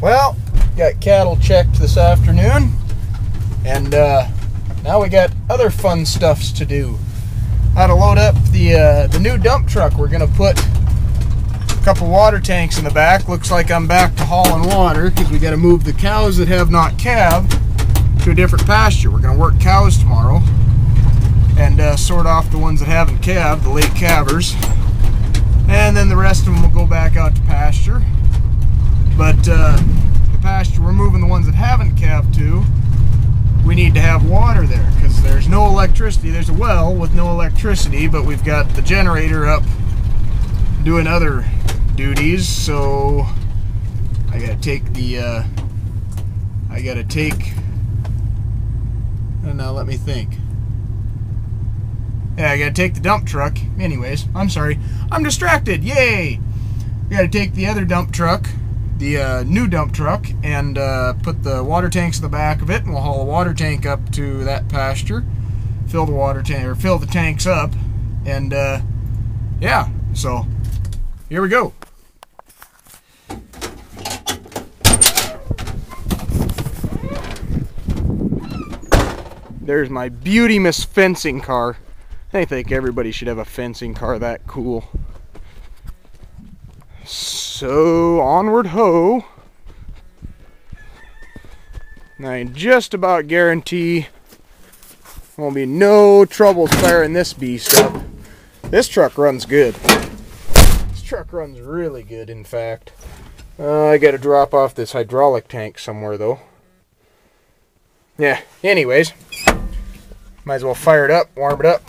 Well, got cattle checked this afternoon, and uh, now we got other fun stuffs to do. How to load up the uh, the new dump truck. We're gonna put a couple water tanks in the back. Looks like I'm back to hauling water because we got to move the cows that have not calved to a different pasture. We're gonna work cows tomorrow and uh, sort off the ones that haven't calved, the late calvers, and then the rest of them will go back out to pasture. But uh, the pasture we're moving the ones that haven't calved to, we need to have water there because there's no electricity. There's a well with no electricity, but we've got the generator up doing other duties. So I gotta take the, uh, I gotta take, and now let me think. Yeah, I gotta take the dump truck. Anyways, I'm sorry. I'm distracted. Yay! We gotta take the other dump truck the uh, new dump truck and uh, put the water tanks in the back of it, and we'll haul a water tank up to that pasture, fill the water tank or fill the tanks up, and uh, yeah. So here we go. There's my beauty miss fencing car. I think everybody should have a fencing car that cool. So, onward ho. I just about guarantee won't be no troubles firing this beast up. This truck runs good. This truck runs really good, in fact. Uh, I gotta drop off this hydraulic tank somewhere, though. Yeah, anyways. Might as well fire it up, warm it up.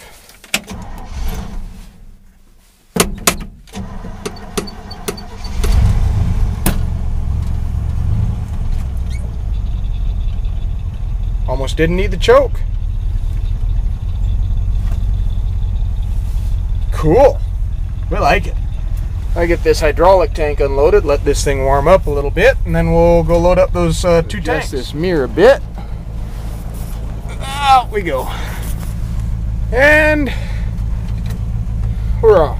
Almost didn't need the choke. Cool. We like it. I get this hydraulic tank unloaded, let this thing warm up a little bit, and then we'll go load up those uh, two tanks. this mirror a bit. Out we go. And we're off.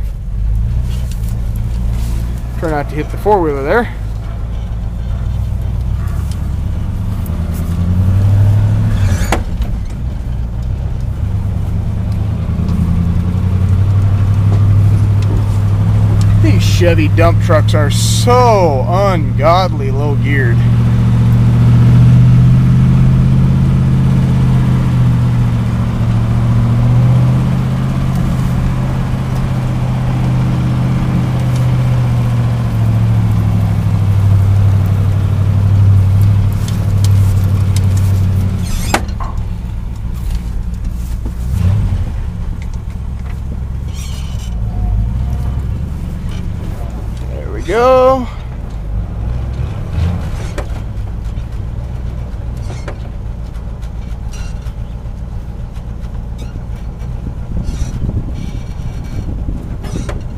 Try not to hit the four-wheeler there. Chevy dump trucks are so ungodly low geared. Go.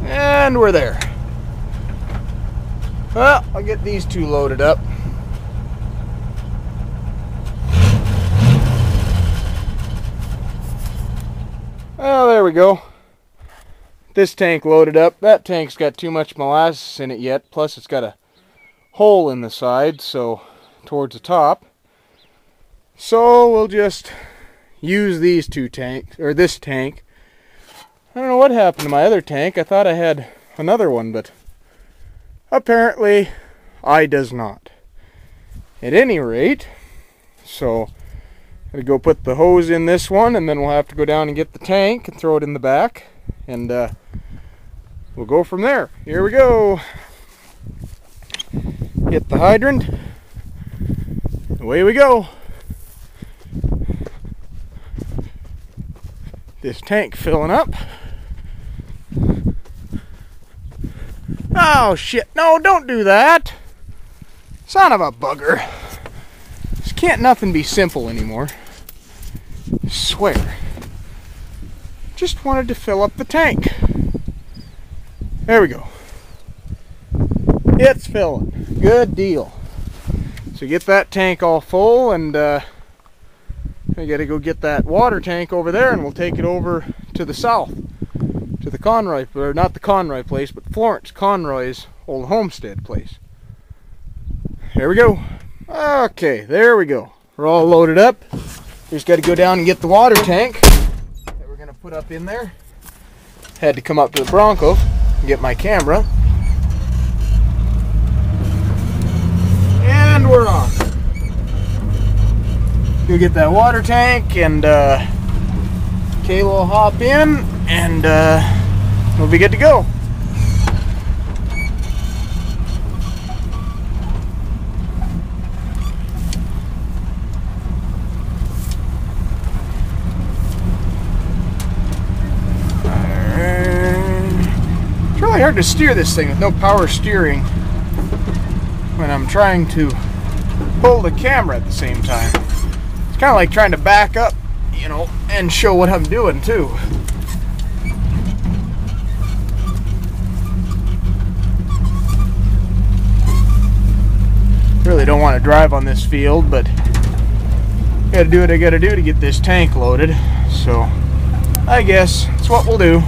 And we're there. Well, I'll get these two loaded up. Well, there we go this tank loaded up. That tank's got too much molasses in it yet, plus it's got a hole in the side, so towards the top. So we'll just use these two tanks, or this tank. I don't know what happened to my other tank. I thought I had another one, but apparently I does not. At any rate, so I'm going to go put the hose in this one, and then we'll have to go down and get the tank and throw it in the back and uh, we'll go from there. Here we go. Hit the hydrant. Away we go. This tank filling up. Oh shit, no, don't do that. Son of a bugger. This can't nothing be simple anymore. I swear. Just wanted to fill up the tank. There we go. It's filling. Good deal. So get that tank all full and uh, I gotta go get that water tank over there and we'll take it over to the south. To the Conroy, or not the Conroy place, but Florence Conroy's old homestead place. There we go. Okay, there we go. We're all loaded up. We just got to go down and get the water tank that we're going to put up in there. Had to come up to the Bronco get my camera. And we're off. Go get that water tank and uh, Kayla will hop in and uh, we'll be good to go. It's really hard to steer this thing with no power steering when I'm trying to pull the camera at the same time. It's kind of like trying to back up, you know, and show what I'm doing too. Really don't want to drive on this field, but gotta do what I gotta do to get this tank loaded. So I guess it's what we'll do.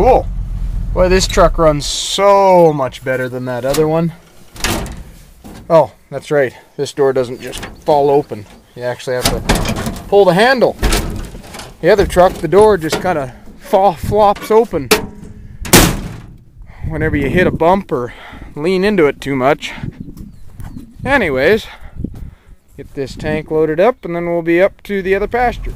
Cool. Boy, this truck runs so much better than that other one. Oh, that's right. This door doesn't just fall open. You actually have to pull the handle. The other truck, the door just kind of flops open whenever you hit a bump or lean into it too much. Anyways, get this tank loaded up and then we'll be up to the other pasture.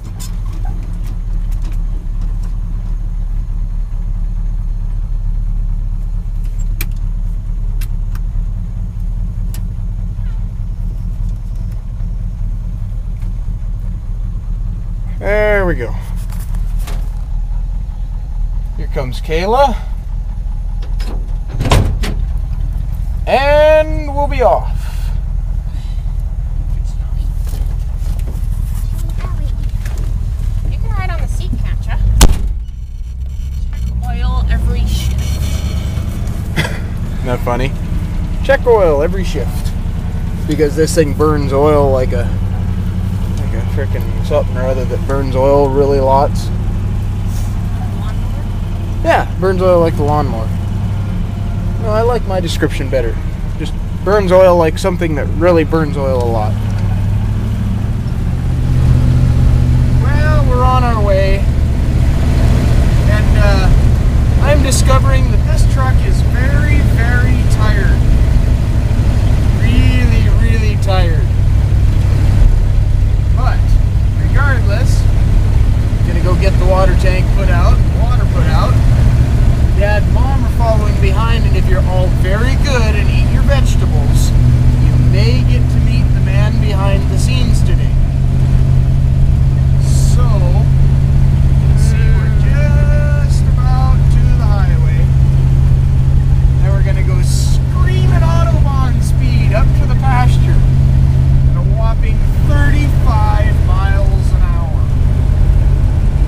There we go. Here comes Kayla. And we'll be off. You can ride on the seat, can't ya? Check oil every shift. Isn't that funny? Check oil every shift. Because this thing burns oil like a freaking something or other that burns oil really lots. Yeah, burns oil like the lawnmower. No, I like my description better. Just burns oil like something that really burns oil a lot. Well, we're on our way. And uh, I'm discovering that this truck is very, very tired. Really, really tired. But, regardless, gonna go get the water tank put out, water put out. Dad and Mom are following behind, and if you're all very good and eat your vegetables, you may get to meet the man behind the scenes today. So, let's see, we're just about to the highway. Then we're gonna go screaming Autobahn speed up to the pasture at a whopping 35 miles an hour.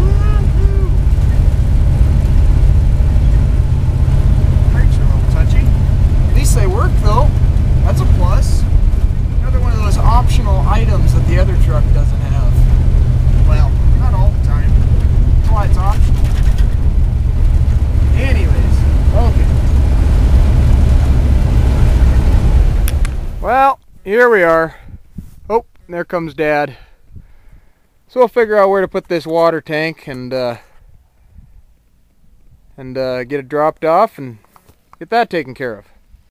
Woo-hoo. Brakes are a little touchy. At least they work though. That's a plus. Another one of those optional items that the other truck doesn't have. Well, not all the time. That's why it's optional. Anyways, okay. Well, here we are. Oh, there comes Dad. So we'll figure out where to put this water tank and uh, and uh, get it dropped off and get that taken care of.